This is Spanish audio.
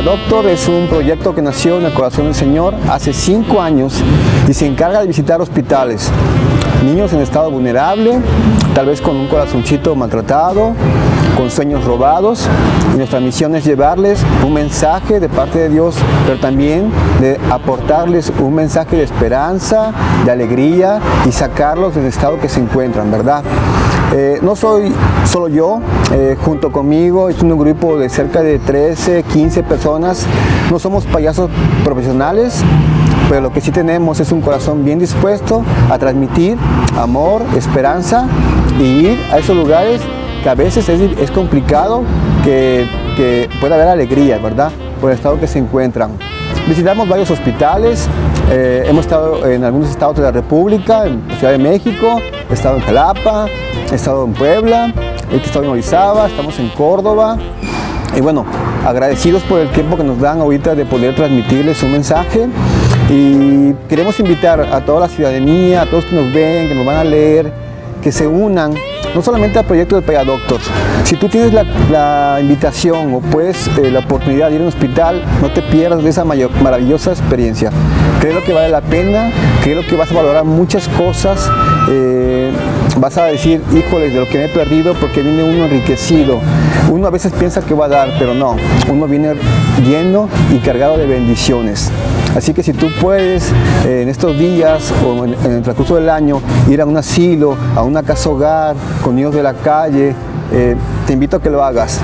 Doctor es un proyecto que nació en el corazón del Señor hace cinco años y se encarga de visitar hospitales, niños en estado vulnerable, tal vez con un corazoncito maltratado, con sueños robados. Y nuestra misión es llevarles un mensaje de parte de Dios, pero también de aportarles un mensaje de esperanza, de alegría y sacarlos del estado que se encuentran, ¿verdad? Eh, no soy solo yo, eh, junto conmigo es un grupo de cerca de 13, 15 personas. No somos payasos profesionales, pero lo que sí tenemos es un corazón bien dispuesto a transmitir amor, esperanza y ir a esos lugares que a veces es, complicado que, pueda haber alegría, ¿verdad? Por el estado que se encuentran. Visitamos varios hospitales, eh, hemos estado en algunos estados de la República, en Ciudad de México, he estado en Jalapa, he estado en Puebla, he estado en Orizaba, estamos en Córdoba. Y bueno, agradecidos por el tiempo que nos dan ahorita de poder transmitirles un mensaje. Y queremos invitar a toda la ciudadanía, a todos que nos ven, que nos van a leer, que se unan no solamente al proyecto de Pega Doctor. Si tú tienes la, invitación o puedes eh, la oportunidad de ir a un hospital, no te pierdas de esa maravillosa experiencia. Creo que vale la pena, creo que vas a valorar muchas cosas. Eh, vas a decir, híjoles, de lo que me he perdido porque viene uno enriquecido. Uno a veces piensa que va a dar, pero no. Uno viene lleno y cargado de bendiciones. Así que si tú puedes eh, en estos días o en, el transcurso del año ir a un asilo, a una casa hogar, con niños de la calle, eh, te invito a que lo hagas.